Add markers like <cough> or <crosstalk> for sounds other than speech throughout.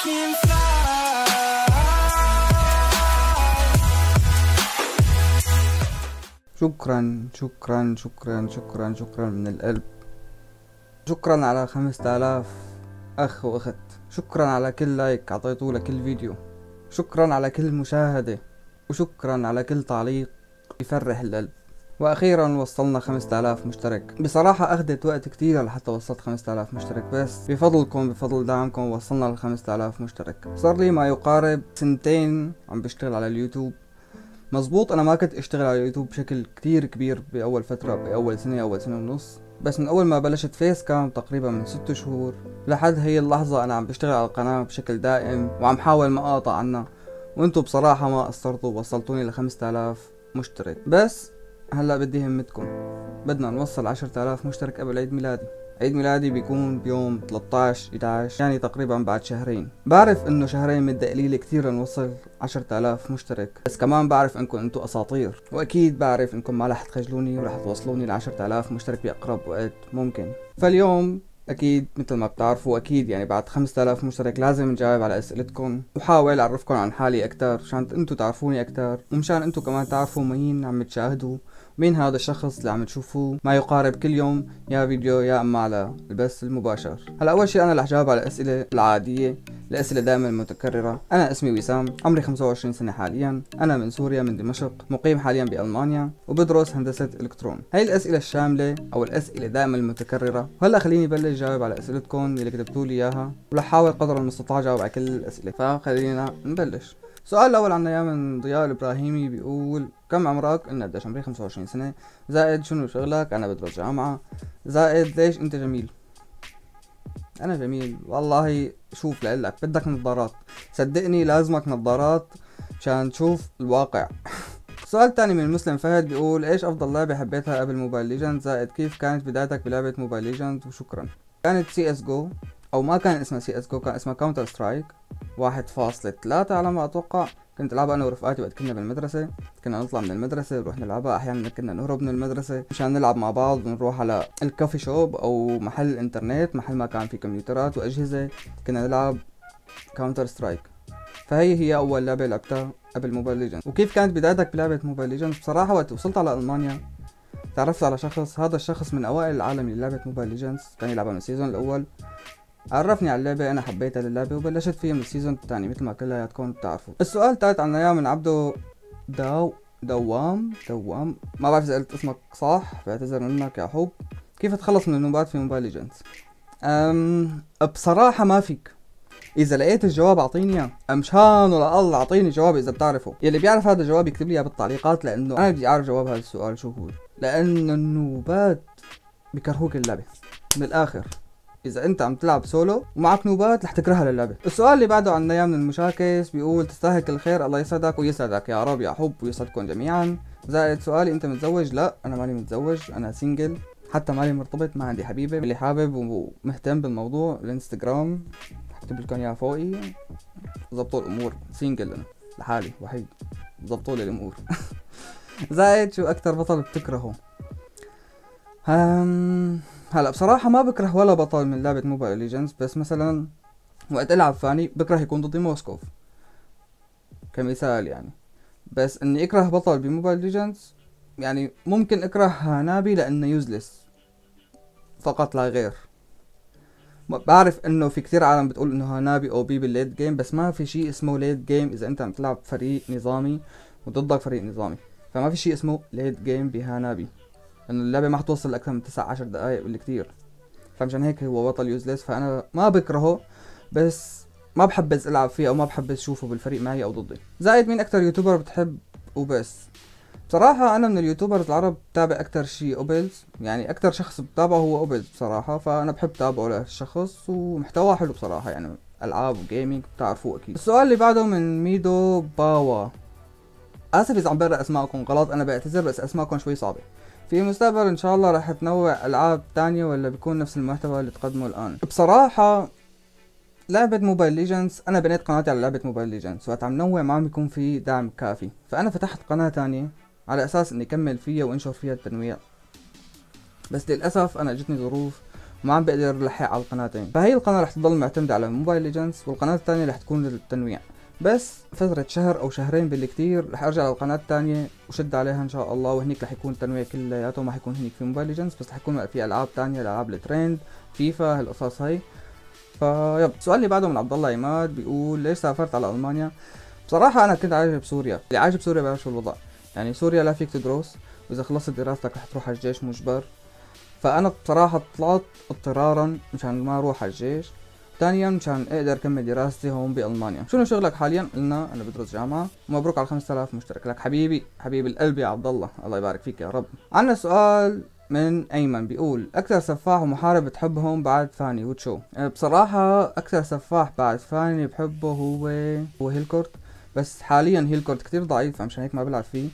شكرا شكرا شكرا شكرا شكرا من القلب. شكرا على خمسة آلاف أخ وأخت. شكرا على كل لايك عطيتوه لكل فيديو. شكرا على كل مشاهدة. وشكرا على كل تعليق يفرح القلب. وأخيرا وصلنا خمسة آلاف مشترك. بصراحة أخدت وقت كتير لحتى وصلت خمسة آلاف مشترك بس بفضلكم بفضل دعمكم وصلنا لخمسة آلاف مشترك. صار لي ما يقارب سنتين عم بشتغل على اليوتيوب. مزبوط أنا ما كنت أشتغل على اليوتيوب بشكل كتير كبير بأول فترة بأول سنة أول سنة ونص. بس من أول ما بلشت فيس كام تقريبا من ست شهور لحد هي اللحظة أنا عم بشتغل على القناة بشكل دائم وعم حاول ما أقاطع عنها. وانتو بصراحة ما قصرتوا وصلتوني لخمسة آلاف مشترك. بس هلا بدي همتكم. بدنا نوصل عشرة آلاف مشترك قبل عيد ميلادي. عيد ميلادي بيكون بيوم 13 11 يعني تقريبا بعد شهرين. بعرف إنه شهرين مدة قليلة كتير نوصل 10000 مشترك. بس كمان بعرف إنكم انتو أساطير. وأكيد بعرف إنكم ما رح تخجلوني ورح توصلوني ل 10000 مشترك بأقرب وقت ممكن. فاليوم أكيد مثل ما بتعرفوا أكيد يعني بعد 5000 مشترك لازم نجاوب على أسئلتكم. وحاول أعرفكم عن حالي أكثر مشان انتو تعرفوني أكثر ومشان انتو كمان تعرفوا مين عم تشاهدوا مين هذا الشخص اللي عم تشوفوه ما يقارب كل يوم يا فيديو يا اما على البث المباشر. هلا أول شيء أنا رح جاوب على الأسئلة العادية الأسئلة دائما المتكرره أنا اسمي وسام عمري 25 سنة حاليا. أنا من سوريا من دمشق مقيم حاليا بألمانيا وبدرس هندسة إلكترون. هاي الأسئلة الشاملة أو الأسئلة دائما المتكرره وهلا خليني بلش جاوب على أسئلتكم اللي كتبتوا لي إياها ورح احاول قدر المستطاع جاوب على كل الأسئلة. فخلينا نبلش. السؤال الأول عنا اياه من ضياء الإبراهيمي بيقول كم عمرك؟ قلنا قديش عمري؟ 25 سنة. زائد شنو شغلك؟ أنا بدرس جامعة. زائد ليش أنت جميل؟ أنا جميل. والله شوف لقلك بدك نظارات. صدقني لازمك نظارات مشان تشوف الواقع. <laughs> السؤال الثاني من مسلم فهد بيقول إيش أفضل لعبة حبيتها قبل Mobile Legend زائد كيف كانت بدايتك بلعبة Mobile Legend وشكرا. كانت CS GO أو ما كان اسمها CS GO كان اسمها Counter Strike واحد فاصلة ثلاثة على ما أتوقع. كنت ألعبها أنا ورفقاتي وقت كنا بالمدرسة. كنا نطلع من المدرسة نروح نلعبها. أحيانا كنا نهرب من المدرسة. مشان نلعب مع بعض ونروح على ال coffee shop أو محل إنترنت محل ما كان في كمبيوترات وأجهزة. كنا نلعب Counter Strike فهي هي أول لعبة لعبتها قبل Mobile Legend وكيف كانت بدايتك بلعبة Mobile Legend بصراحة وقت وصلت على ألمانيا تعرفت على شخص. هذا الشخص من أوائل العالم اللي لعبة Mobile Legends كان يلعبها من ال season الأول. عرفني على اللعبة أنا حبيتها للعبة وبلشت فيها من ال season الثاني مثل ما كلياتكم بتعرفوا السؤال الثالث عنا إياه من عبده داو دوام دوام. ما بعرف إذا قلت اسمك صح بعتذر منك يا حب. كيف تخلص من ال noob ات في Mobile Legends أم بصراحة ما فيك. إذا لقيت الجواب أعطيني إياه. مشان ولا الله أعطيني جواب إذا بتعرفه. يلي بيعرف هذا الجواب يكتب لي بالتعليقات لأنه أنا بدي أعرف جواب هذا السؤال شو هو. لأنه ال noob ات بكرهوك اللعبة. من الآخر. إذا أنت عم تلعب سولو ومعك noob ات رح تكرهها للعبة. السؤال اللي بعده عنا اياه من المشاكس بيقول تستاهل كل خير الله يسعدك ويسعدك. يا رب يا حب ويسعدكم جميعا. زائد سؤالي أنت متزوج؟ لا أنا ماني متزوج أنا single حتى مالي مرتبط ما عندي حبيبة. اللي حابب ومهتم بالموضوع الإنستغرام. حكتب لكم اياه فوقي. ظبطوا الأمور. single أنا. لحالي وحيد. ظبطوا لي الأمور. <laughs> زائد شو أكتر بطل بتكرهه؟ هم هلا بصراحة ما بكره ولا بطل من لعبة Mobile Legends بس مثلا وقت ألعب Fanny بكره يكون ضدي Moskov كمثال يعني. بس إني أكره بطل ب Mobile Legends يعني ممكن أكره هانابي لأنه useless فقط لا غير. بعرف إنه في كتير عالم بتقول إنه هانابي OP بال late game بس ما في شيء اسمه late game إذا أنت عم تلعب فريق نظامي وضدك فريق نظامي فما في شيء اسمه late game بهانابي لأنه اللعبة ما حتوصل لأكثر من 9 10 دقائق بالكثير فمشان هيك هو بطل useless فأنا ما بكرهه بس ما بحبذ ألعب فيه أو ما بحبذ أشوفه بالفريق معي أو ضدي. زائد مين أكثر YouTuber بتحب وبس. بصراحة أنا من ال YouTubers العرب بتابع أكتر شي أوبلز يعني أكتر شخص بتابعه هو أوبلز بصراحة فأنا بحب تابعه لهالشخص ومحتواه حلو بصراحة يعني ألعاب و gaming بتعرفوه أكيد. السؤال اللي بعده من ميدو باوا. آسف إذا عم بقرأ أسماءكم غلط أنا بعتذر بس أسماءكم شوي صعبة. في المستقبل إن شاء الله راح تنوع ألعاب تانية ولا بيكون نفس المحتوى اللي تقدمه الآن؟ بصراحة لعبة Mobile Legends أنا بنيت قناتي على لعبة Mobile Legends وقت عم نوع ما عم بيكون في دعم كافي. فأنا فتحت قناة تانية على أساس إني أكمل فيها وأنشر فيها التنويع. بس للأسف أنا جتني ظروف ما عم بقدر لحق على القناتين فهي القناة رح تضل معتمدة على Mobile Legends والقناة الثانية رح تكون للتنويع. بس فترة شهر أو شهرين بالكتير رح أرجع للقناة الثانية وشد عليها إن شاء الله وهنيك رح يكون التنويع كلياته ما حيكون هنيك في Mobile Legends بس رح يكون في ألعاب تانية الألعاب الترند فيفا هالقصص هي فيب السؤال اللي بعده من عبد الله عماد بيقول ليش سافرت على ألمانيا؟ بصراحة أنا كنت عايش بسوريا اللي عايش بسوريا بيعرف شو الوضع. يعني سوريا لا فيك تدرس وإذا خلصت دراستك رح تروح على الجيش مجبر. فأنا بصراحة طلعت اضطرارا مشان ما أروح على الجيش. ثانيا مشان أقدر أكمل دراستي هون بألمانيا. شنو شغلك حاليا؟ قلنا أنا بدرس جامعة. ومبروك على 5000 مشترك لك. حبيبي حبيب القلب يا عبد الله. الله يبارك فيك يا رب. عندنا سؤال من أيمن. بيقول أكثر سفاح ومحارب بتحبهم بعد فاني وتشو؟ أه، بصراحة أكثر سفاح بعد فاني بحبه هو هو هيلكورت. بس حاليا هيلكورت كتير ضعيف مشان هيك ما بلعب فيه.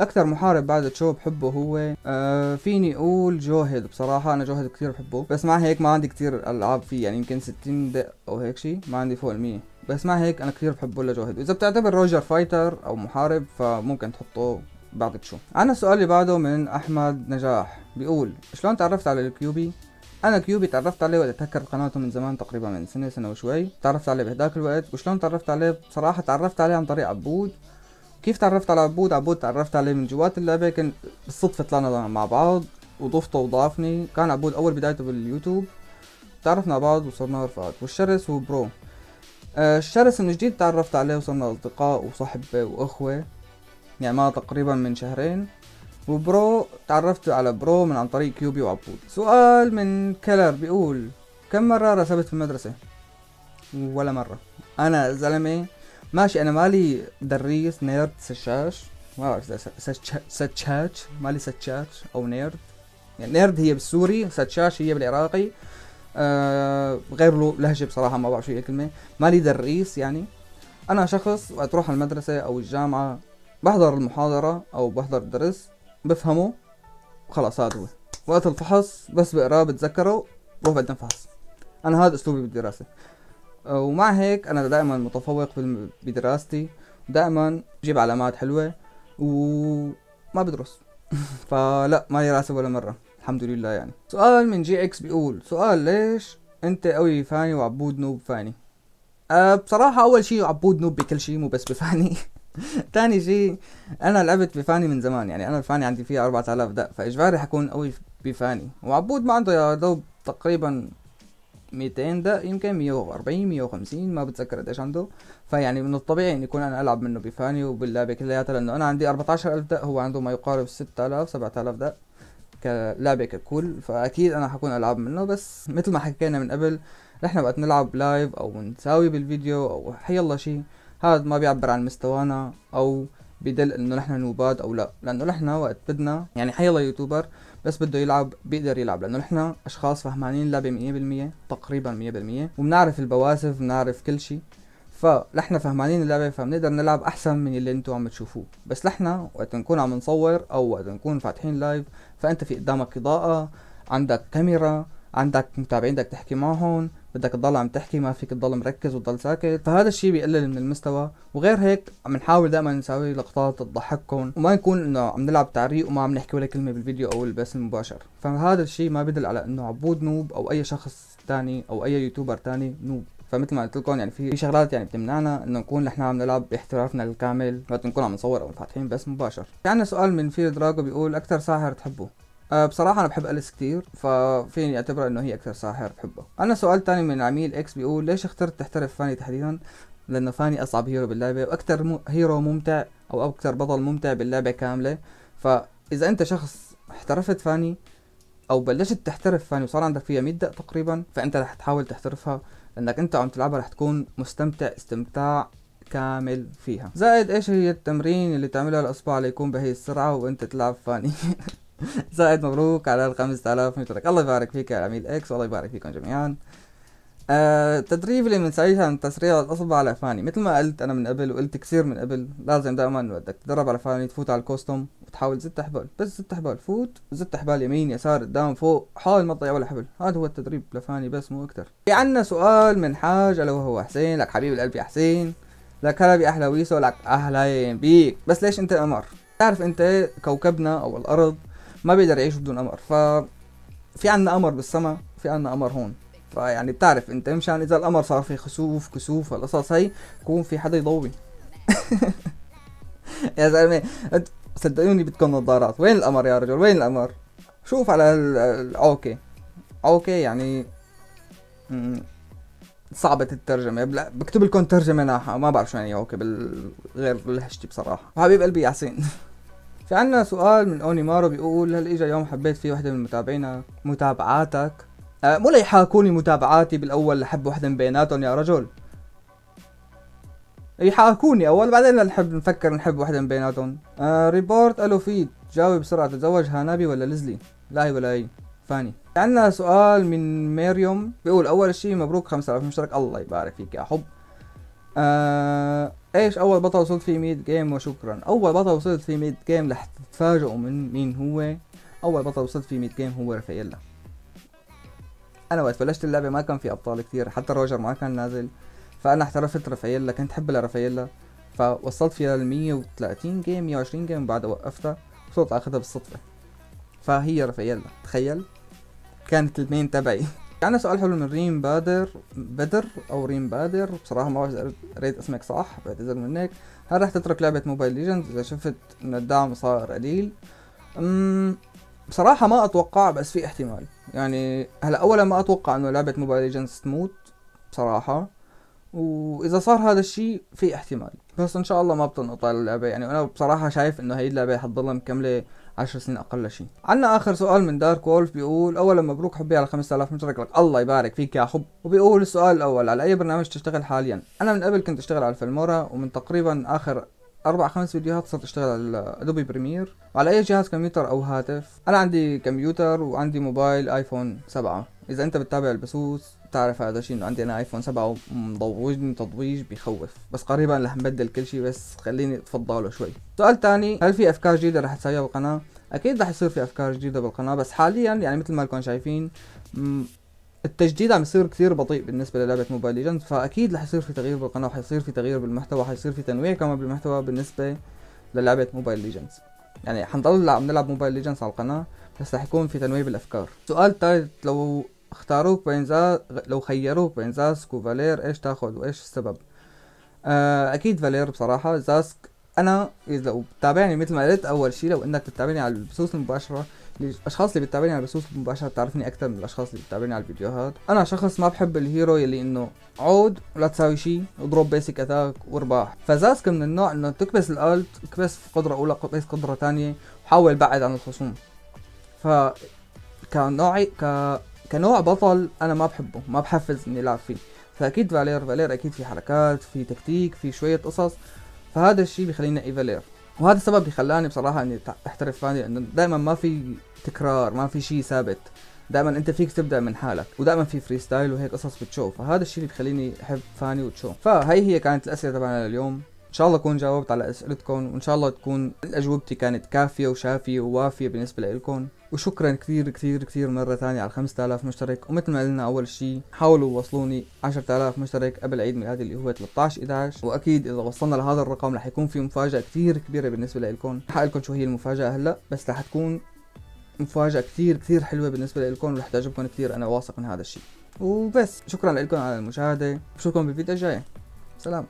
أكثر محارب بعد تشو بحبه هو آه فيني أقول جوهد. بصراحة أنا جوهد كثير بحبه بس مع هيك ما عندي كثير ألعاب فيه. يعني يمكن 60 دق أو هيك شيء ما عندي فوق المية. بس مع هيك أنا كثير بحبه لجوهد. وإذا بتعتبر روجر fighter أو محارب فممكن تحطه بعد تشو عنا السؤال اللي بعده من أحمد نجاح. بيقول شلون تعرفت على الكيوبي؟ أنا كيوبي تعرفت عليه وقت تهكر قناته من زمان تقريبا من سنة سنة وشوي. تعرفت عليه بهداك الوقت. وشلون تعرفت عليه؟ بصراحة تعرفت عليه عن طريق عبود. كيف تعرفت على عبود عبود تعرفت عليه من جوات اللعبة كان بالصدفة طلعنا مع بعض وضفته وضافني. كان عبود أول بدايته باليوتيوب تعرفنا على بعض وصرنا رفقات. والشرس هو برو. آه الشرس من جديد تعرفت عليه وصرنا أصدقاء وصحبة وأخوة يعني ما تقريبا من شهرين. وبرو تعرفت على برو من عن طريق كيوبي وعبود. سؤال من كلر بيقول كم مرة رسبت في المدرسة؟ ولا مرة. أنا زلمة ماشي أنا مالي دريس نيرد سشاش. ما بعرف سشاش. مالي سشاش أو نيرد. يعني نيرد هي بالسوري سشاش هي بالعراقي. آه غير له لهجة بصراحة ما بعرف شو هي الكلمة. مالي دريس يعني. أنا شخص وقت أروح المدرسة أو الجامعة بحضر المحاضرة أو بحضر الدرس بفهمه وخلاص هذا هو. وقت الفحص بس بقراه بتذكره بروح بقدم فحص أنا هذا أسلوبي بالدراسة. ومع هيك أنا دائما متفوق بدراستي. دائما بجيب علامات حلوة وما بدرس. <laughs> فلا ما راسب ولا مرة الحمد لله يعني. سؤال من جي إكس بيقول سؤال ليش أنت قوي فاني وعبود نوب فاني؟ أه بصراحة أول شي عبود نوب بكل شي مو بس بفاني. <laughs> تاني شي أنا لعبت بفاني من زمان يعني أنا الفاني عندي فيها 4000 دق فإجباري حكون قوي بفاني. وعبود ما عنده يا دوب تقريبا 200 دق يمكن 140 150 ما بتذكر قديش عنده. فيعني من الطبيعي ان يكون أنا ألعب منه بفاني وباللعبة كلياتها لأنه أنا عندي 14000 دق هو عنده ما يقارب 6000 7000 دق كلعبة ككل. فأكيد أنا حكون ألعب منه. بس مثل ما حكينا من قبل نحن وقت نلعب live أو نساوي بالفيديو أو حي الله شيء هذا ما بيعبر عن مستوانا أو بدل إنه نحن نوبات أو لا. لأنه نحن وقت بدنا يعني حي الله YouTuber بس بده يلعب بيقدر يلعب لأنه نحن أشخاص فهمانين اللعبة 100% تقريبا 100% وبنعرف البواسف بنعرف كل شيء. فنحن فهمانين اللعبة فبنقدر نلعب أحسن من اللي أنتم عم تشوفوه. بس نحن وقت نكون عم نصور أو وقت نكون فاتحين live فأنت في قدامك إضاءة عندك كاميرا عندك متابعين بدك تحكي معهم بدك تضل عم تحكي ما فيك تضل مركز وتضل ساكت. فهذا الشيء بيقلل من المستوى. وغير هيك عم نحاول دائما نساوي لقطات تضحككم. وما نكون إنه عم نلعب تعريق وما عم نحكي ولا كلمة بالفيديو أو البث المباشر فهذا الشيء ما بدل على إنه عبود noob أو أي شخص تاني أو أي YouTuber تاني noob. فمثل ما قلت لكم يعني في شغلات يعني بتمنعنا إنه نكون نحن عم نلعب باحترافنا الكامل وقت نكون عم نصور أو فاتحين بث مباشر. في عندنا سؤال من فيل دراجو بيقول أكثر ساحر تحبه؟ أه بصراحة أنا بحب أليس كتير ففيني أعتبر إنه هي أكثر ساحر بحبه. عندنا سؤال تاني من عميل إكس بيقول ليش اخترت تحترف فاني تحديدا؟ لأنه فاني أصعب hero باللعبة وأكثر hero ممتع أو أكثر بطل ممتع باللعبة كاملة فإذا أنت شخص احترفت فاني أو بلشت تحترف فاني وصار عندك فيها 100 دق تقريبا فأنت رح تحاول تحترفها لأنك أنت عم تلعبها رح تكون مستمتع استمتاع كامل فيها زائد إيش هي التمرين اللي تعملها الاصبع ليكون بهي السرعة وأنت تلعب فاني <laughs> <laughs> زائد مبروك على ال 5000 مشترك الله يبارك فيك يا عميل إكس والله يبارك فيكم جميعا. آه التدريب اللي بنسويه عن تسريع الأصبع على فاني مثل ما قلت أنا من قبل وقلت كثير من قبل لازم دائما بدك تدرب على فاني تفوت على ال custom وتحاول زت حبال بس زت حبال فوت زت حبال يمين يسار قدام فوق. حاول ما تضيع ولا حبل. هذا هو التدريب لفاني بس مو أكثر في عنا سؤال من حاج ألا وهو حسين. لك حبيب القلب يا حسين. لك هلا بأحلى ويسو لك أهلين بيك. بس ليش أنت قمر؟ تعرف أنت كوكبنا أو الأرض ما بيقدر يعيش بدون قمر. ف في عنا قمر بالسما في عنا قمر هون. فيعني بتعرف انت مشان إذا القمر صار في خسوف كسوف هالقصص هي يكون في حدا يضوي. <laughs> يا زلمة صدقوني بدكم نظارات. وين القمر يا رجل؟ وين القمر؟ شوف على العوكة عوكة يعني صعبة الترجمة. بكتب لكم ترجمة ناحة ما بعرف شو يعني عوكة بالغير لهجتي بصراحة. حبيب قلبي ياسين. <laughs> في عنا سؤال من أوني مارو بيقول هل اجى يوم حبيت فيه وحدة من متابعينك متابعاتك؟ أه مو ليحاكوني متابعاتي بالأول لحب وحدة من بيناتهم يا رجل. يحاكوني أول بعدين نحب نفكر نحب وحده من بيناتهم. آه report ألو feed جاوب بسرعة تتزوج هانابي ولا ليزلي لا هي ولا هي. فاني. عندنا سؤال من ميريوم بيقول أول شيء مبروك 5000 مشترك الله يبارك فيك يا حب. آه إيش أول بطل وصلت فيه 100 game وشكرا. أول بطل وصلت فيه 100 game رح تتفاجئوا من مين هو. أول بطل وصلت فيه 100 game هو رافائيلا. أنا وقت بلشت اللعبة ما كان في أبطال كثير حتى روجر ما كان نازل. فأنا احترفت رافاييلا كنت حب لرافاييلا فوصلت فيها ل 130 game 120 game بعدها وقفتها. وصرت آخذها بالصدفة. فهي رافاييلا تخيل؟ كانت ال main تبعي. عندنا سؤال حلو من ريم بادر بدر أو ريم بادر. بصراحة ما بعرف قريت اسمك صح بعتذر منك. هل رح تترك لعبة Mobile Legends إذا شفت إن الدعم صار قليل. أمم بصراحة ما أتوقع بس في احتمال. يعني هلأ اولا ما أتوقع إنه لعبة Mobile Legends تموت بصراحة. وإذا صار هذا الشيء في احتمال. بس إن شاء الله ما بتنقطع اللعبة. يعني أنا بصراحة شايف إنه هي اللعبة حتضلها مكملة عشر سنين أقل شيء. عنا آخر سؤال من Dark Wolf بيقول اولا مبروك حبي على 5000 مشترك لك الله يبارك فيك يا حب. وبيقول السؤال الأول على أي برنامج تشتغل حاليا؟ أنا من قبل كنت أشتغل على ال Filmora ومن تقريبا آخر أربع خمس فيديوهات صرت أشتغل على Adobe Premiere وعلى أي جهاز كمبيوتر أو هاتف؟ أنا عندي كمبيوتر وعندي موبايل iPhone 7 إذا أنت بتتابع البثوث بتعرف هذا الشيء إنه عندي أنا iPhone 7 ومضوجني تضويج بيخوف. بس قريبا رح نبدل كل شيء بس خليني اتفضلوا شوي. سؤال تاني هل في أفكار جديدة رح تسويها بالقناة؟ أكيد رح يصير في أفكار جديدة بالقناة بس حاليا يعني مثل ما لكم شايفين التجديد عم يصير كثير بطيء بالنسبة للعبة Mobile Legends فأكيد رح يصير في تغيير بالقناة وحيصير في تغيير بالمحتوى حيصير في تنويع كمان بالمحتوى بالنسبة للعبة Mobile Legends يعني حنضل عم نلعب Mobile Legends على القناة بس رح يكون في تنويع بالأفكار. سؤال ثالث لو اختاروك بين زا... لو خيروك بين زاسك وفالير إيش تاخذ وايش السبب آه أكيد فالير بصراحة زاسك أنا اذا لو بتتابعني مثل ما قلت اول شيء لو انك تتابعني على البثوث المباشرة الاشخاص اللي بتتابعني على البثوث المباشرة بتعرفني أكثر من الأشخاص اللي بتتابعني على الفيديوهات. أنا شخص ما بحب ال hero يلي إنه عود ولا تساوي شيء وضرب basic attack وارباح فزاسك من النوع إنه تكبس ال ult تكبس قدرة أولى تكبس قدرة ثانية وحاول بعد عن الخصوم. ف كنوعي ك كنوع بطل أنا ما بحبه ما بحفز إني ألعب فيه. فأكيد فالير فالير أكيد في حركات في تكتيك في شوية قصص. فهذا الشيء بيخليني أي فالير. وهذا السبب اللي خلاني بصراحة إني أحترف فاني لأنه دائما ما في تكرار ما في شيء ثابت. دائما أنت فيك تبدأ من حالك ودائما في freestyle وهيك قصص بتشوف. فهذا الشيء اللي بخليني أحب فاني وتشو فهي هي كانت الأسئلة تبعنا لليوم. إن شاء الله أكون جاوبت على أسئلتكم وإن شاء الله تكون أجوبتي كانت كافية وشافية ووافية بالنسبة لكم وشكرا كثير كثير كثير مرة ثانية على 5000 مشترك. ومثل ما قلنا أول شيء حاولوا وصلوني 10000 مشترك قبل عيد ميلادي اللي هو 13 11 وأكيد إذا وصلنا لهذا الرقم رح يكون في مفاجأة كثير كبيرة بالنسبة لكم رح لكم شو هي المفاجأة هلأ بس رح تكون مفاجأة كثير كثير حلوة بالنسبة لكم ورح تعجبكم كثير. أنا واثق من هذا الشيء وبس شكرا لكم على المشاهدة. بشوفكم بالفيديو الجاي. سلام.